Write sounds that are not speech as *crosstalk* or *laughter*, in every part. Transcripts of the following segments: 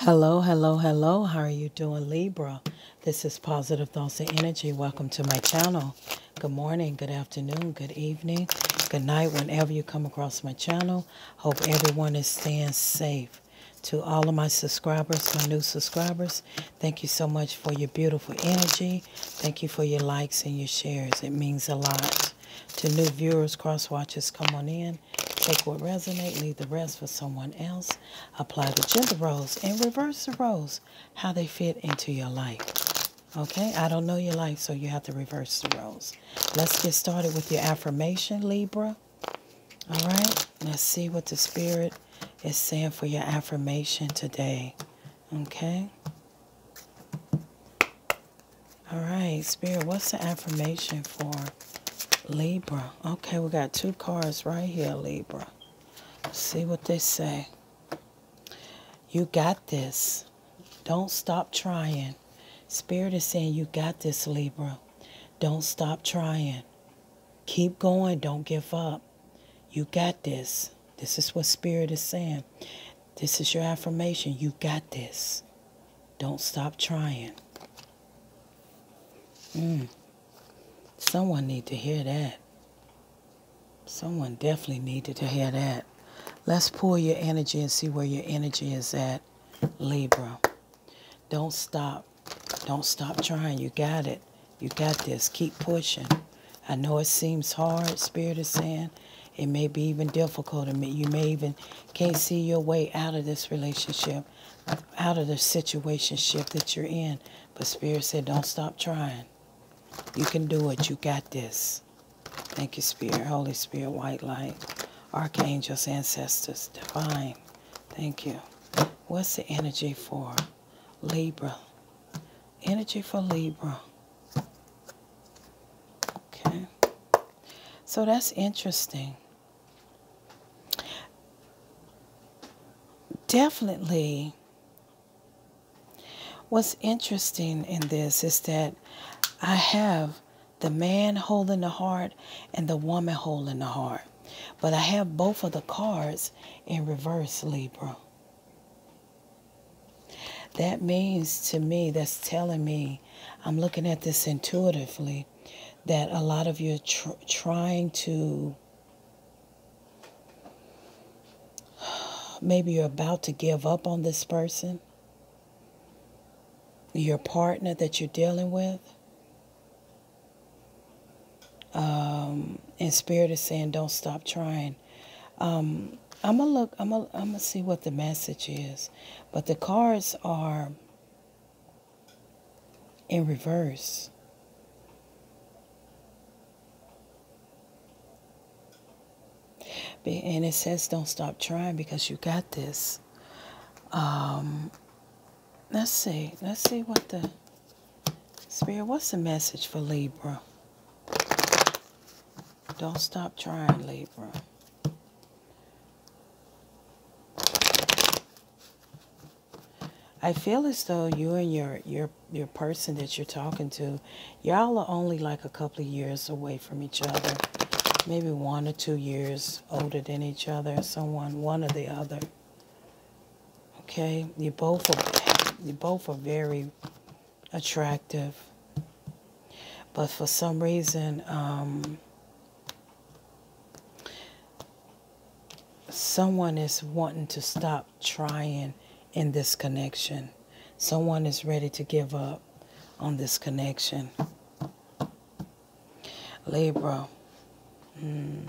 Hello, hello, hello. How are you doing, Libra? This is Positive Thoughts and Energy. Welcome to my channel. Good morning, good afternoon, good evening, good night, whenever you come across my channel. Hope everyone is staying safe. To all of my subscribers, my new subscribers, thank you so much for your beautiful energy. Thank you for your likes and your shares. It means a lot. To new viewers, cross watchers, come on in. Take what resonate, leave the rest for someone else. Apply the gender roles and reverse the roles, how they fit into your life. Okay, I don't know your life, so you have to reverse the roles. Let's get started with your affirmation, Libra. All right, let's see what the Spirit is saying for your affirmation today. Okay. All right, Spirit, what's the affirmation for Libra. Okay, we got two cards right here, Libra. See what they say. You got this. Don't stop trying. Spirit is saying you got this, Libra. Don't stop trying. Keep going. Don't give up. You got this. This is what Spirit is saying. This is your affirmation. You got this. Don't stop trying. Mm. Someone need to hear that. Someone definitely needed to hear that. Let's pull your energy and see where your energy is at, Libra. Don't stop. Don't stop trying. You got it. You got this. Keep pushing. I know it seems hard, Spirit is saying. It may be even difficult. You may even can't see your way out of this relationship, out of the situation that you're in. But Spirit said, don't stop trying. You can do it. You got this. Thank you, Spirit, Holy Spirit, white light, archangels, ancestors, divine. Thank you. What's the energy for Libra? Energy for Libra. Okay. So that's interesting. Definitely, what's interesting in this is that I have the man holding the heart and the woman holding the heart. But I have both of the cards in reverse, Libra. That means to me, that's telling me, I'm looking at this intuitively, that a lot of you are tr trying to, *sighs* maybe you're about to give up on this person, your partner that you're dealing with um, and Spirit is saying, don't stop trying. Um, I'm gonna look. I'm gonna. I'm gonna see what the message is, but the cards are in reverse. And it says, don't stop trying because you got this. Um, let's see. Let's see what the Spirit, what's the message for Libra? Don't stop trying, Libra. I feel as though you and your your your person that you're talking to, y'all are only like a couple of years away from each other. Maybe one or two years older than each other, someone one or the other. Okay? You both are you both are very attractive. But for some reason, um, someone is wanting to stop trying in this connection. Someone is ready to give up on this connection. Libra. Hmm.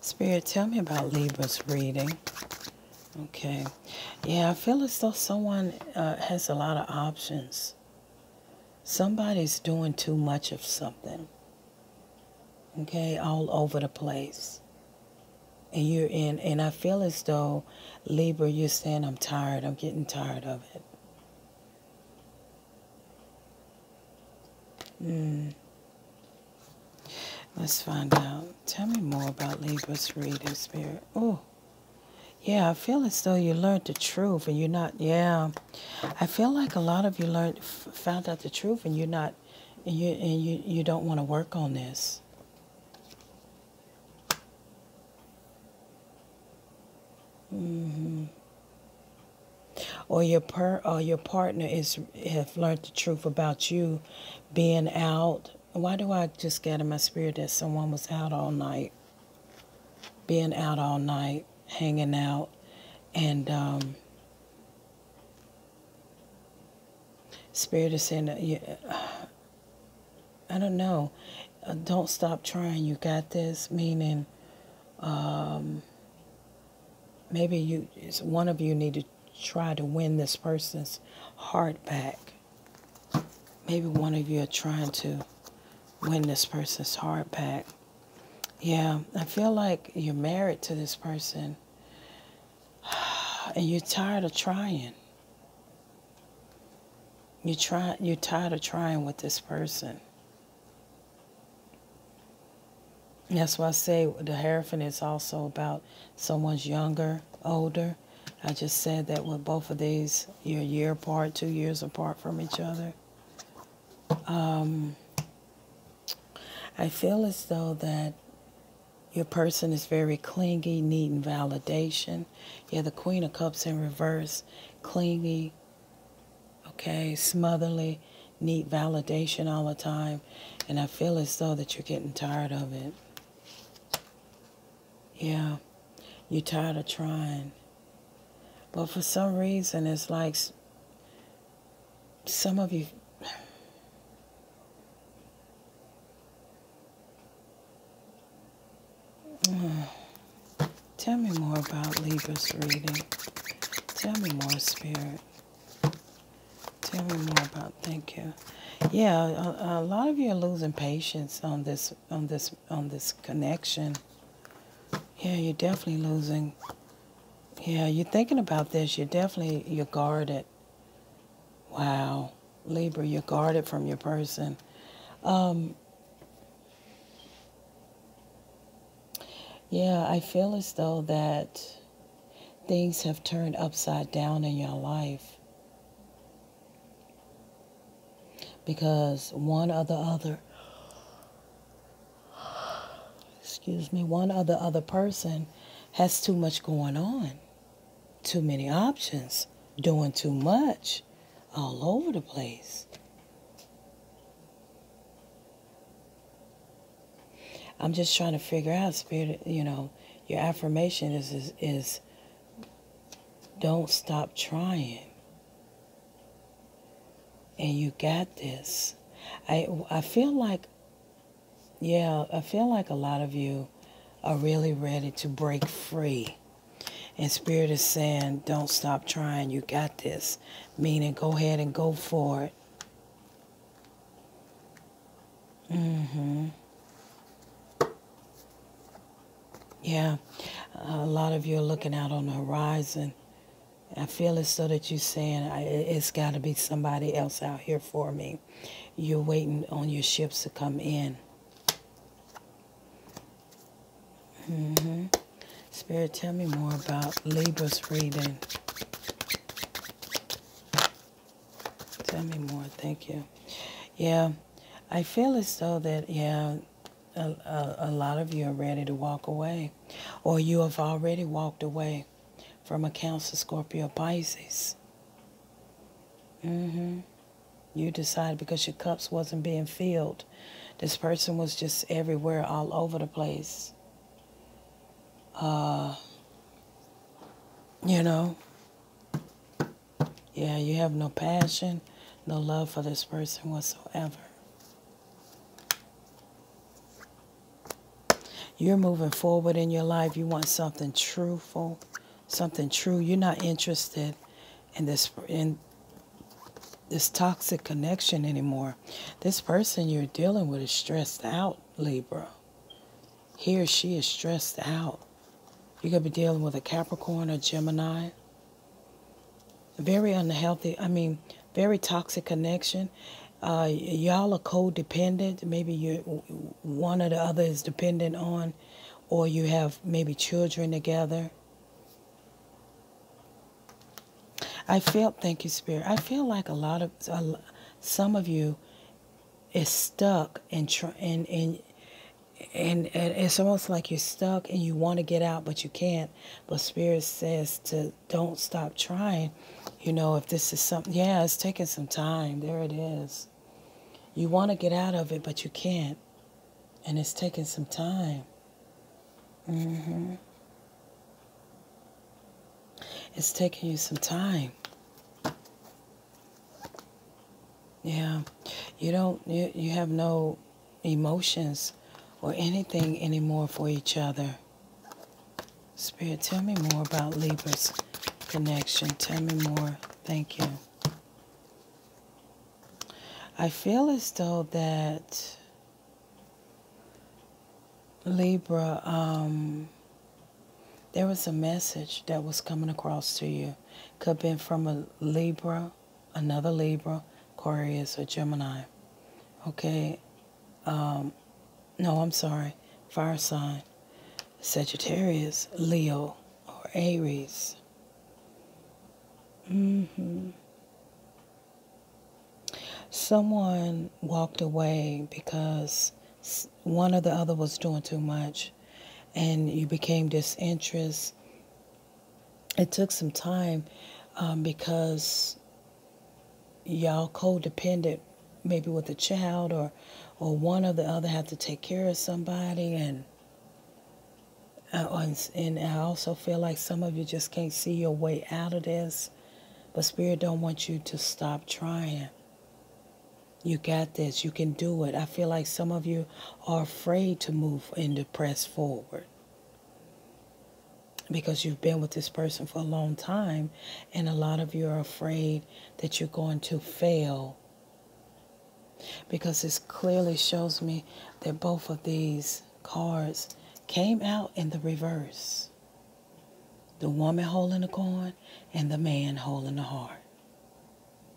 Spirit, tell me about Libra's reading. Okay. Yeah, I feel as though someone uh, has a lot of options. Somebody's doing too much of something okay, all over the place. And you're in, and I feel as though, Libra, you're saying, I'm tired, I'm getting tired of it. Hmm. Let's find out. Tell me more about Libra's reading spirit. Oh, yeah, I feel as though you learned the truth and you're not, yeah. I feel like a lot of you learned, found out the truth and you're not, and you, and you, you don't want to work on this. Mm-hmm. or your per or your partner is have learned the truth about you being out. Why do I just get in my spirit that someone was out all night, being out all night, hanging out, and um, spirit is saying, yeah, *sighs* I don't know, uh, don't stop trying. You got this. Meaning, um, maybe you one of you need to try to win this person's heart back. Maybe one of you are trying to win this person's heart back. Yeah, I feel like you're married to this person and you're tired of trying. You try you're tired of trying with this person. That's why I say the Hierophant is also about someone's younger, older. I just said that with both of these, you're a year apart, two years apart from each other. Um, I feel as though that your person is very clingy, needing validation. Yeah, the Queen of Cups in reverse, clingy, okay, smotherly, need validation all the time. And I feel as though that you're getting tired of it. Yeah, you're tired of trying. But for some reason, it's like some of you. *sighs* Tell me more about Libra's reading. Tell me more, Spirit. Tell me more about. Thank you. Yeah, a, a lot of you are losing patience on this, on this, on this connection. Yeah, you're definitely losing. Yeah, you're thinking about this. You're definitely, you're guarded. Wow. Libra, you're guarded from your person. Um, yeah, I feel as though that things have turned upside down in your life. Because one or the other excuse me, one other other person has too much going on, too many options, doing too much, all over the place. I'm just trying to figure out, spirit. You know, your affirmation is is, is don't stop trying, and you got this. I I feel like yeah, I feel like a lot of you are really ready to break free. And Spirit is saying, don't stop trying. You got this. Meaning, go ahead and go for it. Mm-hmm. Yeah, a lot of you are looking out on the horizon. I feel it's so that you're saying, it's got to be somebody else out here for me. You're waiting on your ships to come in. Mm-hmm. Spirit, tell me more about Libra's reading. Tell me more. Thank you. Yeah, I feel as though that, yeah, a, a, a lot of you are ready to walk away. Or you have already walked away from a Cancer, Scorpio, Pisces. Mm-hmm. You decided because your cups wasn't being filled. This person was just everywhere, all over the place uh, you know, yeah, you have no passion, no love for this person whatsoever. You're moving forward in your life. You want something truthful, something true. You're not interested in this in this toxic connection anymore. This person you're dealing with is stressed out, Libra. He or she is stressed out. You could be dealing with a Capricorn or Gemini. Very unhealthy, I mean, very toxic connection. Uh, y'all are codependent. Maybe you one or the other is dependent on, or you have maybe children together. I feel, thank you, Spirit. I feel like a lot of, uh, some of you is stuck in, in, in and, and it's almost like you're stuck and you want to get out but you can't but spirit says to don't stop trying You know, if this is something, yeah, it's taking some time. There it is. You want to get out of it, but you can't. And it's taking some time. mm-hmm It's taking you some time. Yeah. You don't, you, you have no emotions or anything anymore for each other. Spirit, tell me more about Libra's connection. Tell me more. Thank you. I feel as though that Libra, um, there was a message that was coming across to you. Could have been from a Libra, another Libra, Aquarius, or Gemini. Okay. Um, no, I'm sorry. Fire sign. Sagittarius, Leo, or Aries. hmm Someone walked away because one or the other was doing too much and you became disinterested. It took some time um, because y'all codependent, maybe with a child or, or one or the other have to take care of somebody and uh, and I also feel like some of you just can't see your way out of this. But Spirit don't want you to stop trying. You got this. You can do it. I feel like some of you are afraid to move and to press forward. Because you've been with this person for a long time, and a lot of you are afraid that you're going to fail. Because this clearly shows me that both of these cards came out in the reverse the woman holding the coin and the man holding the heart.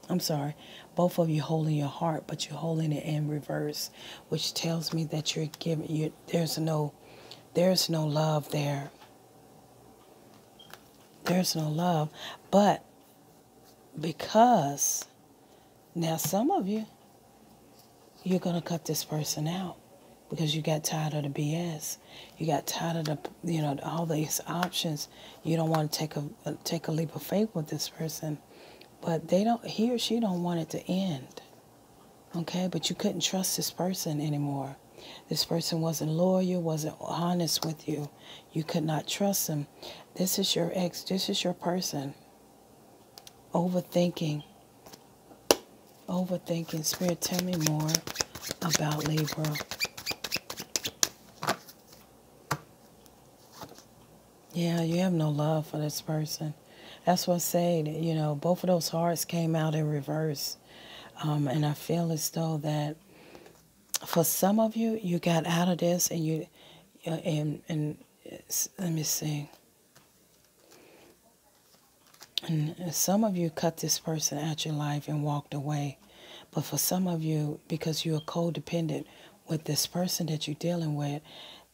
I'm sorry, both of you holding your heart, but you're holding it in reverse, which tells me that you're giving you there's no there's no love there. There's no love, but because now some of you you're going to cut this person out because you got tired of the BS. You got tired of the, you know, all these options. You don't want to take a take a leap of faith with this person, but they don't. He or she don't want it to end. Okay, but you couldn't trust this person anymore. This person wasn't loyal, wasn't honest with you. You could not trust them. This is your ex. This is your person. Overthinking. Overthinking. Spirit, tell me more about Libra. Yeah, you have no love for this person. That's what I. You know, both of those hearts came out in reverse. Um, and I feel as though that for some of you, you got out of this and you, uh, and, and let me see. And some of you cut this person out your life and walked away. But for some of you, because you're codependent with this person that you're dealing with,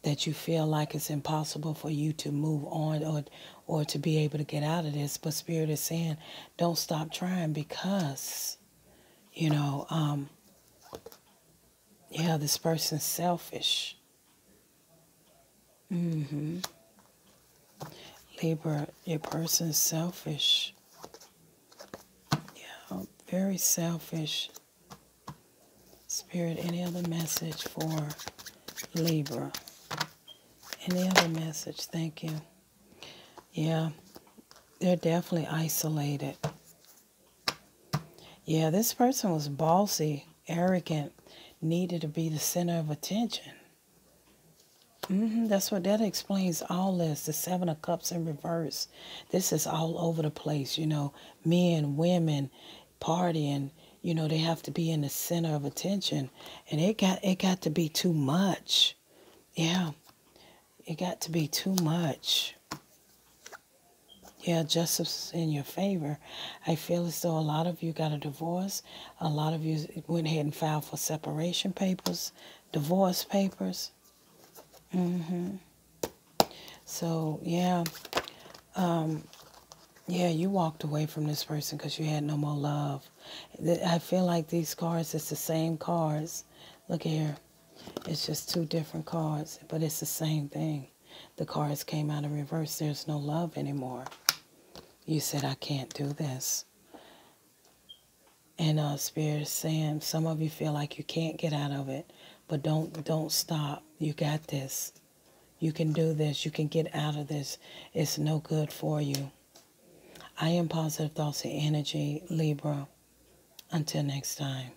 that you feel like it's impossible for you to move on or or to be able to get out of this but spirit is saying don't stop trying because you know um yeah this person's selfish mhm libra your person's selfish yeah very selfish spirit any other message for libra any other message? Thank you. Yeah, they're definitely isolated. Yeah, this person was bossy, arrogant, needed to be the center of attention. Mm-hmm, that's what that explains all this. The Seven of Cups in reverse. This is all over the place. You know, men, women, partying. You know, they have to be in the center of attention, and it got it got to be too much. Yeah it got to be too much. Yeah, justice in your favor. I feel as though a lot of you got a divorce. A lot of you went ahead and filed for separation papers, divorce papers. Mm-hmm. So, yeah. Um, yeah, you walked away from this person because you had no more love. I feel like these cards, it's the same cards. Look here. It's just two different cards, but it's the same thing. The cards came out in reverse. There's no love anymore. You said, I can't do this. And uh, Spirit is saying some of you feel like you can't get out of it, but don't don't stop. You got this. You can do this. You can get out of this. It's no good for you. I am positive thoughts and energy, Libra. Until next time.